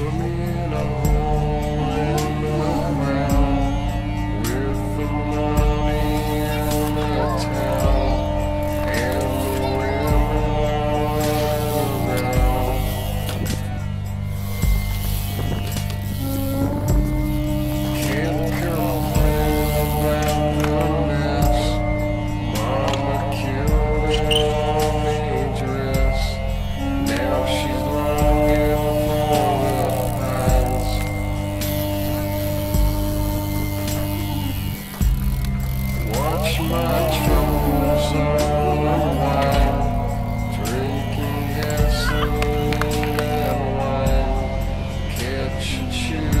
for me. Drinking gasoline and wine, catch you.